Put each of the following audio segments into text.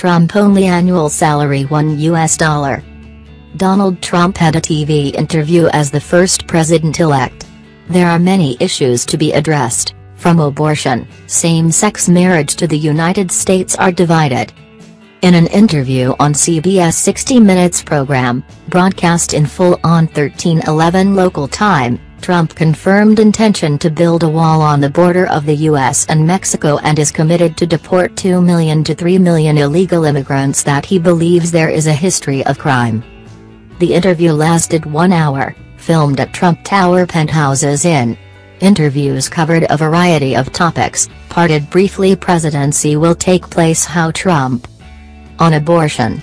Trump only annual salary 1 US dollar. Donald Trump had a TV interview as the first president-elect. There are many issues to be addressed, from abortion, same-sex marriage to the United States are divided. In an interview on CBS 60 Minutes program, broadcast in full on 1311 local time, Trump confirmed intention to build a wall on the border of the U.S. and Mexico and is committed to deport 2 million to 3 million illegal immigrants that he believes there is a history of crime. The interview lasted one hour, filmed at Trump Tower penthouses in. Interviews covered a variety of topics, parted briefly presidency will take place how Trump. On abortion.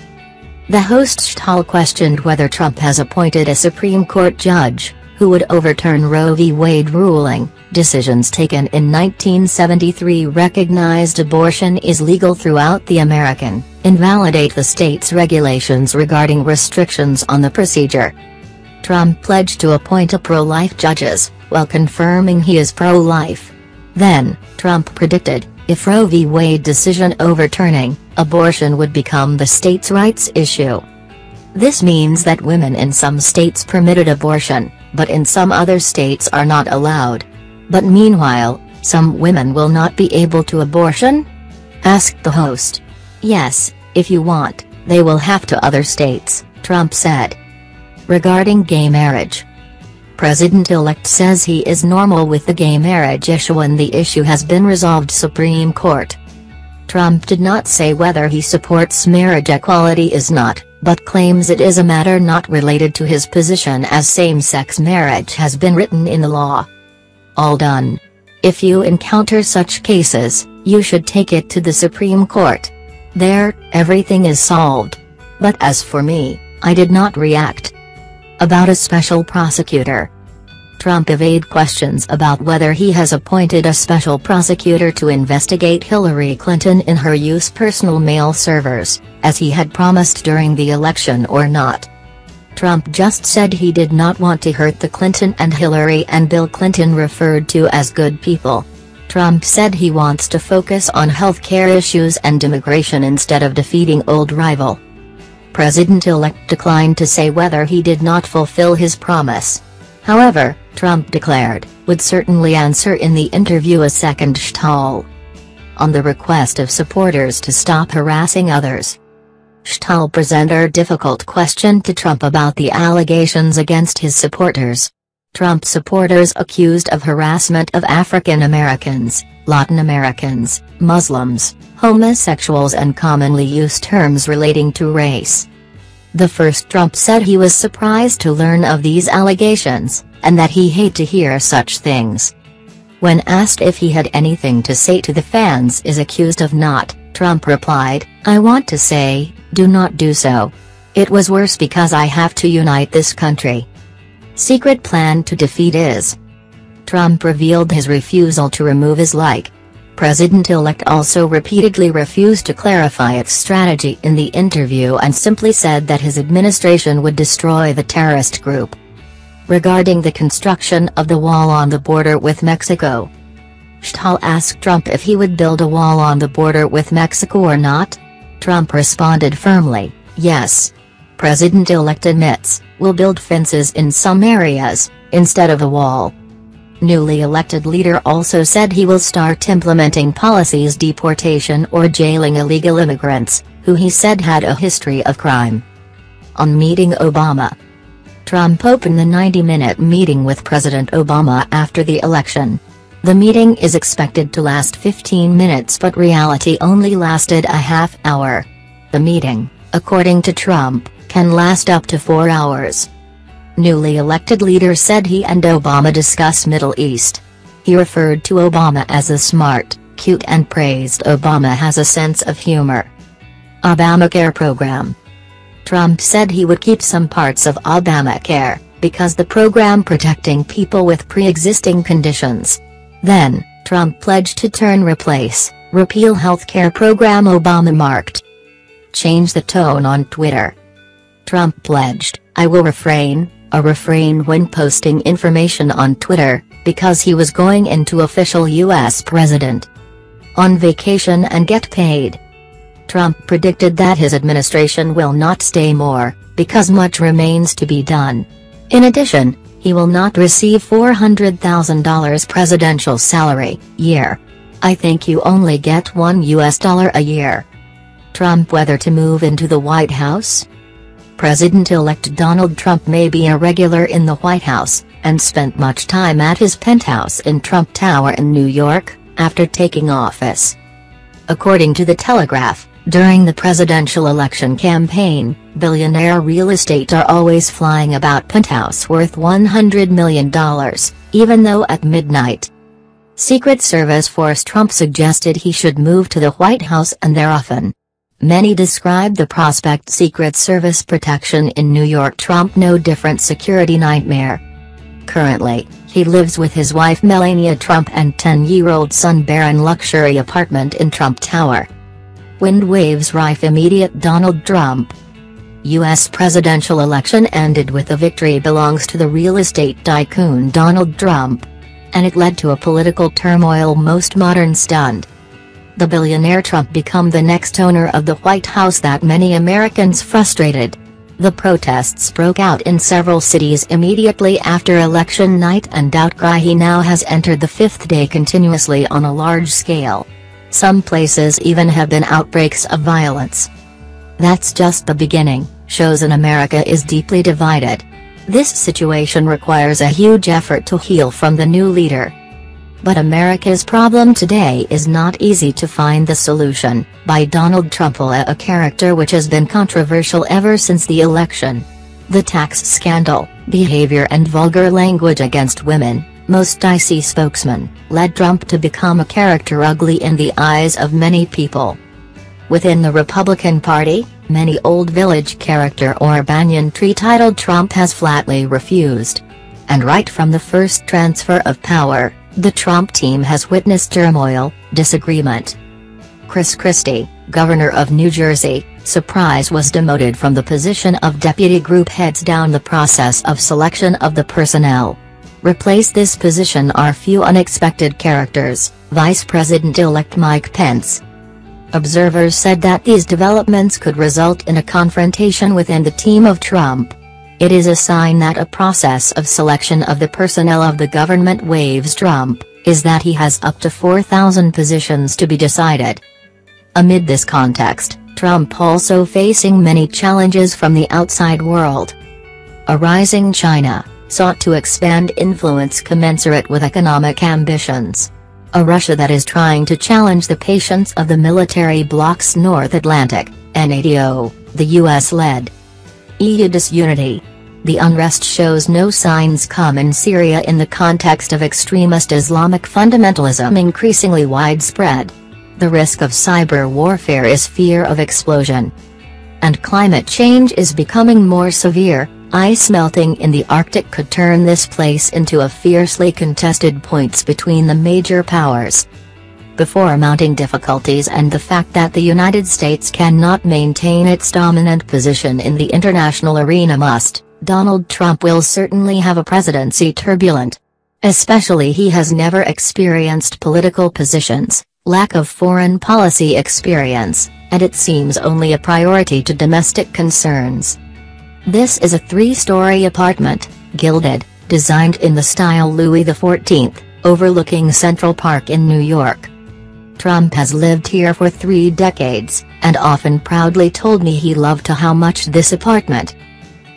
The host Stahl questioned whether Trump has appointed a Supreme Court judge, who would overturn Roe v. Wade ruling, decisions taken in 1973 recognized abortion is legal throughout the American, invalidate the state's regulations regarding restrictions on the procedure. Trump pledged to appoint a pro-life judges, while confirming he is pro-life. Then, Trump predicted, if Roe v. Wade decision overturning, abortion would become the state's rights issue. This means that women in some states permitted abortion, but in some other states are not allowed. But meanwhile, some women will not be able to abortion? Asked the host. Yes, if you want, they will have to other states, Trump said. Regarding gay marriage. President-elect says he is normal with the gay marriage issue and the issue has been resolved Supreme Court. Trump did not say whether he supports marriage equality is not, but claims it is a matter not related to his position as same-sex marriage has been written in the law. All done. If you encounter such cases, you should take it to the Supreme Court. There, everything is solved. But as for me, I did not react. About a special prosecutor. Trump evade questions about whether he has appointed a special prosecutor to investigate Hillary Clinton in her use personal mail servers, as he had promised during the election or not. Trump just said he did not want to hurt the Clinton and Hillary and Bill Clinton referred to as good people. Trump said he wants to focus on health care issues and immigration instead of defeating old rival. President-elect declined to say whether he did not fulfill his promise. However, Trump declared, would certainly answer in the interview a second Stahl. On the request of supporters to stop harassing others. Stahl presented a difficult question to Trump about the allegations against his supporters. Trump supporters accused of harassment of African Americans, Latin Americans, Muslims, homosexuals and commonly used terms relating to race. The first Trump said he was surprised to learn of these allegations, and that he hate to hear such things. When asked if he had anything to say to the fans is accused of not, Trump replied, I want to say, do not do so. It was worse because I have to unite this country. Secret plan to defeat is. Trump revealed his refusal to remove his like. President-elect also repeatedly refused to clarify its strategy in the interview and simply said that his administration would destroy the terrorist group regarding the construction of the wall on the border with Mexico. Stahl asked Trump if he would build a wall on the border with Mexico or not. Trump responded firmly, yes. President-elect admits, we'll build fences in some areas, instead of a wall. Newly elected leader also said he will start implementing policies deportation or jailing illegal immigrants, who he said had a history of crime. On meeting Obama, Trump opened the 90-minute meeting with President Obama after the election. The meeting is expected to last 15 minutes but reality only lasted a half hour. The meeting, according to Trump, can last up to four hours. Newly elected leader said he and Obama discussed Middle East. He referred to Obama as a smart, cute and praised Obama has a sense of humor. Obamacare program Trump said he would keep some parts of Obamacare, because the program protecting people with pre-existing conditions. Then, Trump pledged to turn replace, repeal healthcare program Obama marked. Change the tone on Twitter. Trump pledged, I will refrain, a refrain when posting information on Twitter, because he was going into official US president on vacation and get paid. Trump predicted that his administration will not stay more, because much remains to be done. In addition, he will not receive $400,000 presidential salary, year. I think you only get one US dollar a year. Trump whether to move into the White House? President-elect Donald Trump may be a regular in the White House, and spent much time at his penthouse in Trump Tower in New York, after taking office. According to The Telegraph, during the presidential election campaign, billionaire real estate are always flying about penthouse worth $100 million, even though at midnight. Secret Service force Trump suggested he should move to the White House and there often. Many describe the prospect Secret Service protection in New York Trump no different security nightmare. Currently, he lives with his wife Melania Trump and 10-year-old son Barron luxury apartment in Trump Tower. Wind waves rife immediate Donald Trump. U.S. presidential election ended with a victory belongs to the real estate tycoon Donald Trump. And it led to a political turmoil most modern stunned. The billionaire Trump become the next owner of the White House that many Americans frustrated. The protests broke out in several cities immediately after election night and outcry he now has entered the fifth day continuously on a large scale. Some places even have been outbreaks of violence. That's just the beginning, shows an America is deeply divided. This situation requires a huge effort to heal from the new leader. But America's problem today is not easy to find the solution, by Donald Trump a character which has been controversial ever since the election. The tax scandal, behavior and vulgar language against women, most dicey spokesman, led Trump to become a character ugly in the eyes of many people. Within the Republican Party, many old village character or banyan tree titled Trump has flatly refused. And right from the first transfer of power, the Trump team has witnessed turmoil, disagreement. Chris Christie, governor of New Jersey, surprise was demoted from the position of deputy group heads down the process of selection of the personnel. Replace this position are few unexpected characters, Vice President-elect Mike Pence. Observers said that these developments could result in a confrontation within the team of Trump. It is a sign that a process of selection of the personnel of the government waves Trump, is that he has up to 4,000 positions to be decided. Amid this context, Trump also facing many challenges from the outside world. A rising China, sought to expand influence commensurate with economic ambitions. A Russia that is trying to challenge the patience of the military bloc's North Atlantic, NATO, the US-led. EU disunity. The unrest shows no signs come in Syria in the context of extremist Islamic fundamentalism increasingly widespread. The risk of cyber warfare is fear of explosion. And climate change is becoming more severe, Ice melting in the Arctic could turn this place into a fiercely contested points between the major powers. Before mounting difficulties and the fact that the United States cannot maintain its dominant position in the international arena must, Donald Trump will certainly have a presidency turbulent. Especially he has never experienced political positions, lack of foreign policy experience, and it seems only a priority to domestic concerns. This is a three-story apartment, gilded, designed in the style Louis XIV, overlooking Central Park in New York. Trump has lived here for three decades, and often proudly told me he loved to how much this apartment.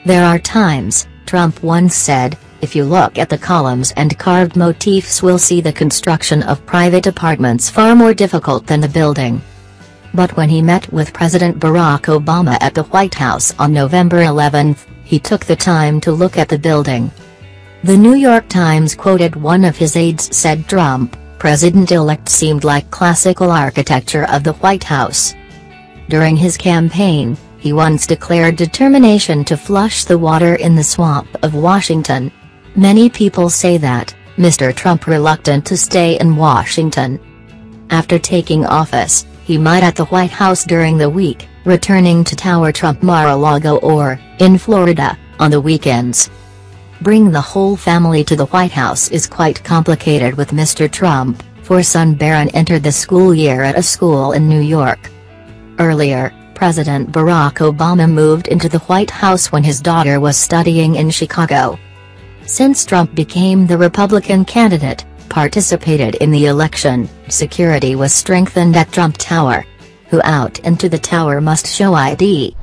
There are times, Trump once said, if you look at the columns and carved motifs we'll see the construction of private apartments far more difficult than the building. But when he met with President Barack Obama at the White House on November 11, he took the time to look at the building. The New York Times quoted one of his aides said Trump, president-elect seemed like classical architecture of the White House. During his campaign, he once declared determination to flush the water in the swamp of Washington. Many people say that, Mr. Trump reluctant to stay in Washington. After taking office, he might at the White House during the week, returning to Tower Trump Mar-a-Lago or, in Florida, on the weekends. Bring the whole family to the White House is quite complicated with Mr. Trump, for son Barron entered the school year at a school in New York. Earlier, President Barack Obama moved into the White House when his daughter was studying in Chicago. Since Trump became the Republican candidate, participated in the election, security was strengthened at Trump Tower. Who out into the tower must show ID.